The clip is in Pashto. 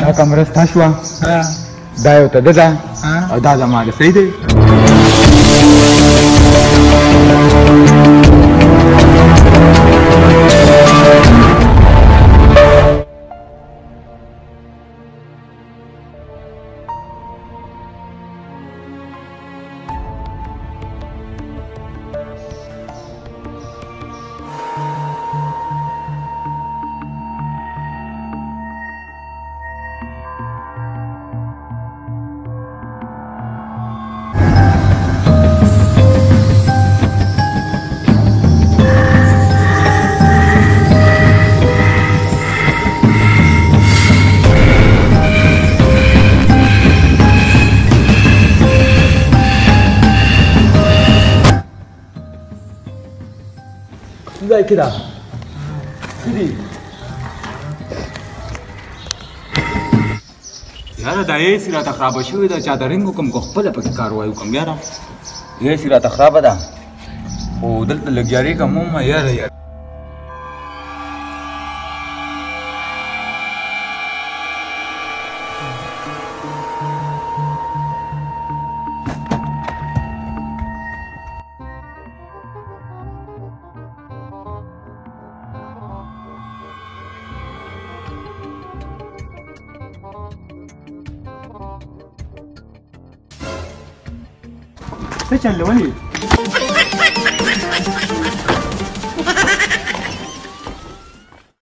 دا کمره ستا شوه دا یو ته ده ده او دا زما د صحیح دی څه ځای کې ده څه دي یاره دا یې سي راته خرابه شوې ده چادرنګ کوم کو خپله پکې کار وایو کوم یاره یې سي راته خرابه ده خو دلته لګیارېږم هم یاره یاره 福建哪里？